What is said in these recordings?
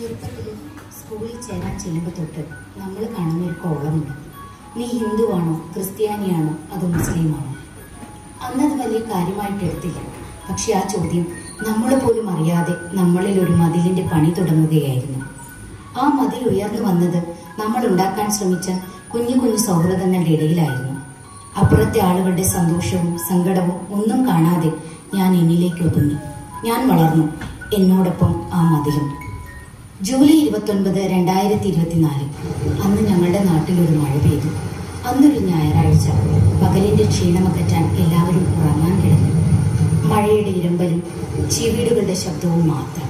ചെറുപ്പത്തിൽ സ്കൂളിൽ ചേരാൻ ചെല്ലുമ്പോൾ തൊട്ട് നമ്മൾ കാണുന്ന ഒരു കോളമുണ്ട്. നീ ഹിന്ദുവാണോ ക്രിസ്ത്യാനിയാണോ അതോ മുസ്ലിമാണോ? അന്നത് വലിയ കാര്യമായിട്ട് എടുത്തില്ല. പക്ഷെ ആ ചോദ്യം നമ്മൾ പോലും അറിയാതെ നമ്മളിൽ ഒരു മതിലിന്റെ പണി തുടങ്ങുകയായിരുന്നു. ആ മതിൽ ഉയർന്നു വന്നത് നമ്മൾ ഉണ്ടാക്കാൻ ശ്രമിച്ച കുഞ്ഞു കുഞ്ഞു സൗഹൃദങ്ങളുടെ ഇടയിലായിരുന്നു. അപ്പുറത്തെ ആളുകളുടെ സന്തോഷവും സങ്കടവും ഒന്നും കാണാതെ ഞാൻ എന്നിലേക്ക് ഒതുങ്ങി. ഞാൻ വളർന്നു. എന്നോടൊപ്പം ആ മതിലും. ജൂലൈ ഇരുപത്തൊൻപത് രണ്ടായിരത്തി ഇരുപത്തിനാല് അന്ന് ഞങ്ങളുടെ നാട്ടിൽ ഒരു മഴ പെയ്തു. അന്നൊരു ഞായറാഴ്ച പകലിന്റെ ക്ഷീണമകറ്റാൻ എല്ലാവരും ഉറങ്ങാൻ കിടന്നു. മഴയുടെ ഇരമ്പലും ചീവീടുകളുടെ ശബ്ദവും മാത്രം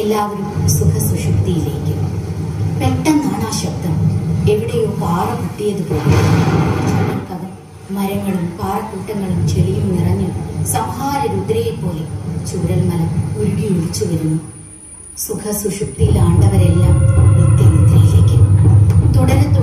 എല്ലാവരും സുഖസുഷുപ്തിയിലേക്ക്. പെട്ടെന്നാണ് ആ ശബ്ദം എവിടെയോ പാറ പൊട്ടിയതുപോലെ. മരങ്ങളും പാറക്കൂട്ടങ്ങളും ചെളിയും നിറഞ്ഞു സംഹാര രുദ്രയെ പോലെ ചൂരൽമല ഉരുകി ഒഴിച്ചു വരുന്നു. സുഖസുഷുപ്തിയിൽ ആണ്ടവരെല്ലാം നിത്യനിദ്രയിലേക്ക്. തുടരെ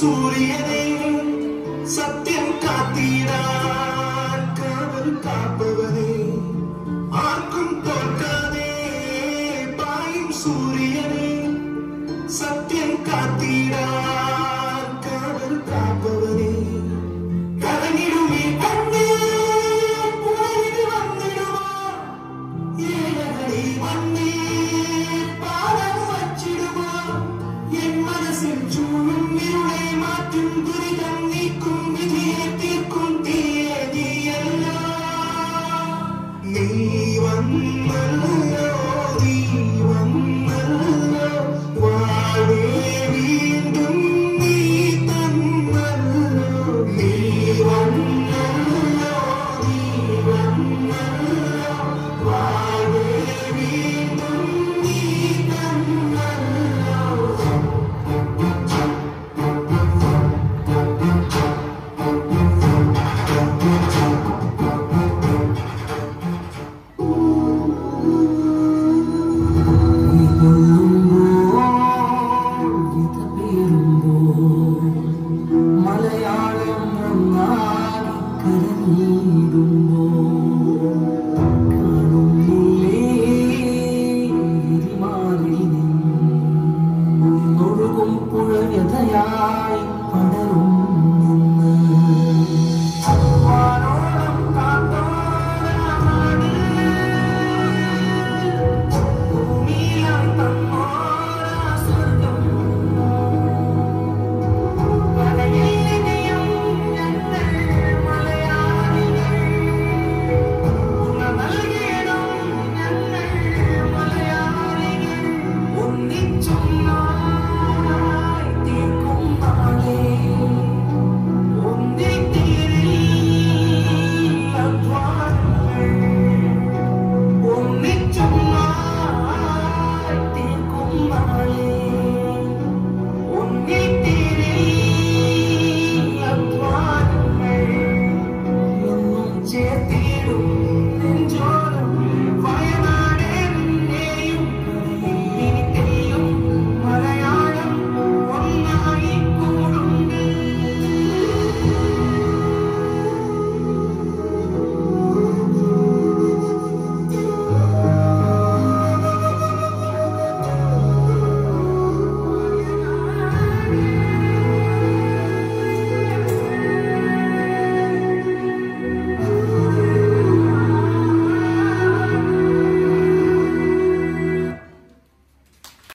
சூரியனை சத்தியம் காத்தீரான் காவல் காப்பவனே. ஆர்க்கும் தோற்காதே பாயும் சூரியனை சத்தியம் காத்தீரான் காவல் காப்பவனே. கலங்கிடுமே கண்ணே புகழிடு வந்திடுவான் ஏழகடி மண்ணே